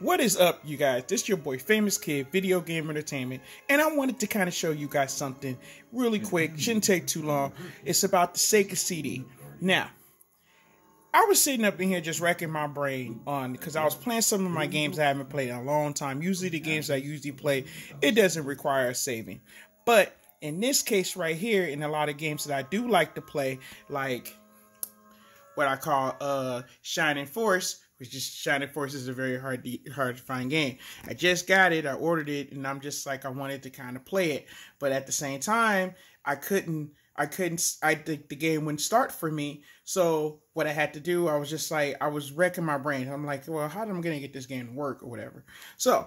What is up, you guys? This is your boy Famous Kid, Video Game Entertainment, and I wanted to kind of show you guys something really quick. Shouldn't take too long. It's about the Sega CD. Now, I was sitting up in here just wrecking my brain on because I was playing some of my games I haven't played in a long time. Usually, the games I usually play, it doesn't require saving, but in this case right here, in a lot of games that I do like to play, like what I call uh Shining Force which is Shining Force is a very hard hard to find game. I just got it, I ordered it, and I'm just like I wanted to kind of play it, but at the same time, I couldn't. I couldn't. I the, the game wouldn't start for me. So what I had to do, I was just like I was wrecking my brain. I'm like, well, how am I gonna get this game to work or whatever? So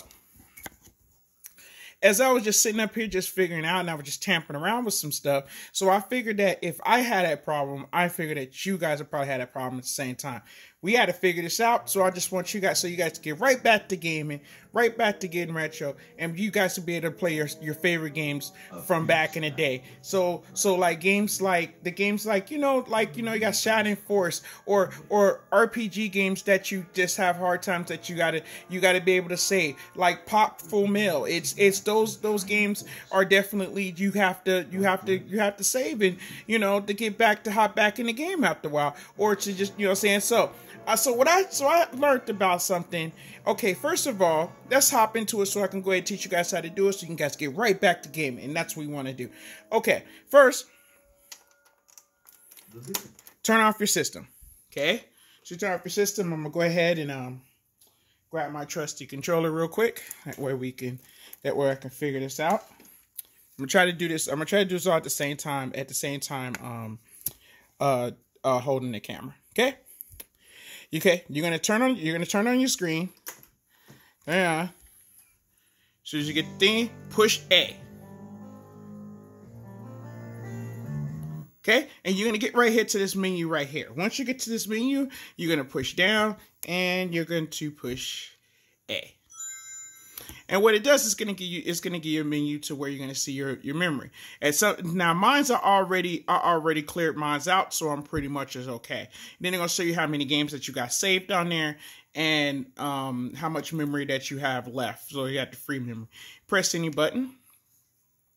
as I was just sitting up here just figuring out and I was just tampering around with some stuff. So I figured that if I had that problem, I figured that you guys would probably had that problem at the same time we had to figure this out. So I just want you guys, so you guys to get right back to gaming, right back to getting retro, and you guys to be able to play your your favorite games from back in the day. So so like games like the games like you know like you know you got Shining Force or or RPG games that you just have hard times that you gotta you gotta be able to say like Popful Mail. It's it's those those games are definitely you have to you have to you have to save and you know to get back to hop back in the game after a while or to just you know saying so uh, so what I so I learned about something. Okay, first of all, let's hop into it so I can go ahead and teach you guys how to do it so you can guys get right back to gaming, and that's what we want to do. Okay, first, turn off your system. Okay, so turn off your system. I'm gonna go ahead and um grab my trusty controller real quick. That way we can that way I can figure this out. I'm gonna try to do this. I'm gonna try to do this all at the same time. At the same time, um, uh, uh, holding the camera. Okay. Okay, you're gonna turn on you're gonna turn on your screen. Yeah. As soon as you get the thing, push A. Okay, and you're gonna get right here to this menu right here. Once you get to this menu, you're gonna push down and you're going to push A. And what it does is going to give you it's going to give you a menu to where you're going to see your your memory. And so now mine's are already are already cleared mine's out, so I'm pretty much as okay. Then they're going to show you how many games that you got saved on there and um how much memory that you have left. So you have the free memory. Press any button.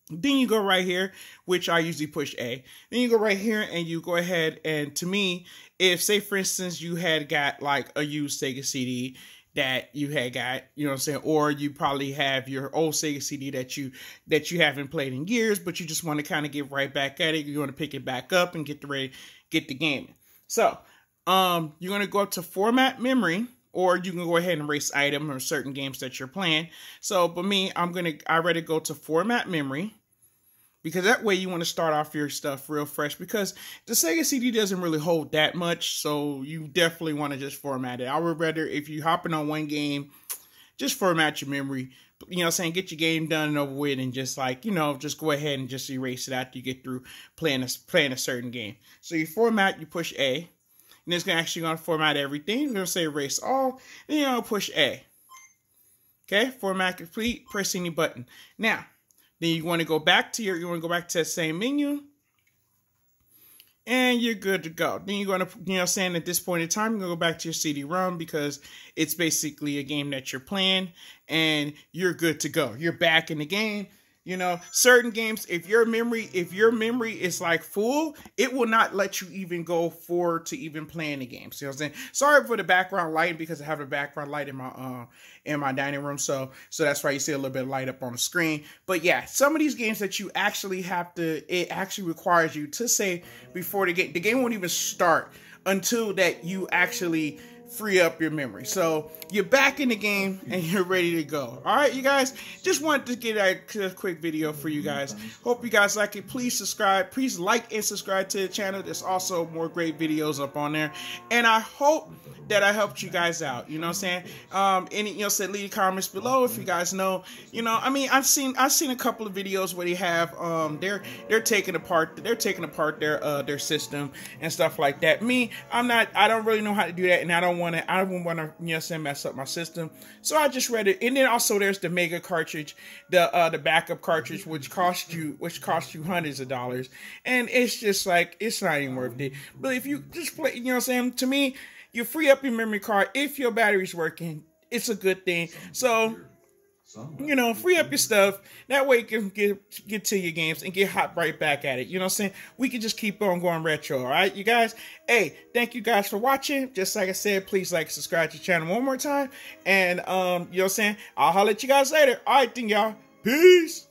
Then you go right here, which I usually push A. Then you go right here and you go ahead and to me, if say for instance you had got like a used Sega CD that you had got, you know what I'm saying? Or you probably have your old Sega CD that you that you haven't played in years, but you just want to kind of get right back at it. You want to pick it back up and get the ready get the game. So, um, you're gonna go up to format memory, or you can go ahead and erase item or certain games that you're playing. So, but me, I'm gonna I to go to format memory because that way you want to start off your stuff real fresh because the Sega CD doesn't really hold that much, so you definitely want to just format it. I would rather if you hopping on one game, just format your memory. You know, I'm saying get your game done and over with, and just like you know, just go ahead and just erase it after you get through playing a playing a certain game. So you format, you push A, and it's actually gonna format everything. It's gonna say erase all, then you know push A. Okay, format complete. Press any button now. Then you want to go back to your, you want to go back to that same menu. And you're good to go. Then you're going to, you know, saying at this point in time, you're going to go back to your CD-ROM because it's basically a game that you're playing and you're good to go. You're back in the game you know, certain games, if your memory, if your memory is like full, it will not let you even go forward to even playing the game. See what I'm saying? Sorry for the background light because I have a background light in my uh in my dining room, so so that's why you see a little bit of light up on the screen. But yeah, some of these games that you actually have to, it actually requires you to say before the game, the game won't even start until that you actually free up your memory. So you're back in the game and you're ready to go. All right, you guys. Just wanted to get a quick video for you guys. Hope you guys like it. Please subscribe. Please like and subscribe to the channel. There's also more great videos up on there. And I hope that I helped you guys out. You know what I'm saying? Um, any you know, said leave comments below if you guys know. You know, I mean, I've seen I've seen a couple of videos where they have um they're they're taking apart they're taking apart their uh their system and stuff like that. Me, I'm not I don't really know how to do that, and I don't want to I don't want to you know say mess up my system. So I just read it, and then also there's the mega cartridge, the uh the backup cartridge, which cost you which cost you hundreds of dollars, and it's just like it's not even worth it. But if you just play, you know what I'm saying? To me, you free up your memory card if your battery's working it's a good thing. So you know, free up your stuff. That way you can get get to your games and get hot right back at it. You know what I'm saying? We can just keep on going retro, all right, you guys? Hey, thank you guys for watching. Just like I said, please like, subscribe to the channel one more time. And, um, you know what I'm saying? I'll holler at you guys later. All right, then, y'all. Peace.